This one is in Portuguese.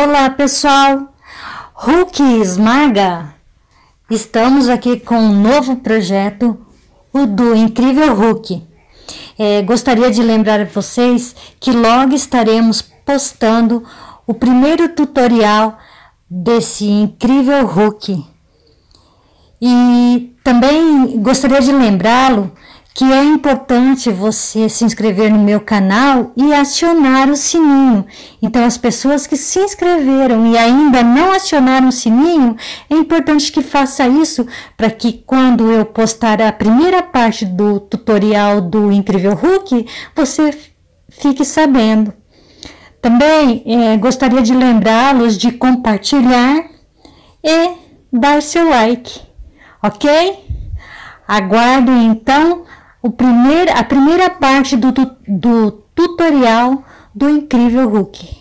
Olá pessoal, Hulk esmaga! Estamos aqui com um novo projeto, o do Incrível Hulk. É, gostaria de lembrar a vocês que logo estaremos postando o primeiro tutorial desse incrível Hulk. E também gostaria de lembrá-lo que é importante você se inscrever no meu canal e acionar o sininho. Então, as pessoas que se inscreveram e ainda não acionaram o sininho, é importante que faça isso para que quando eu postar a primeira parte do tutorial do Incrível Hulk, você fique sabendo. Também é, gostaria de lembrá-los de compartilhar e dar seu like, ok? Aguardo então o primeiro, a primeira parte do, do, do tutorial do incrível Hulk.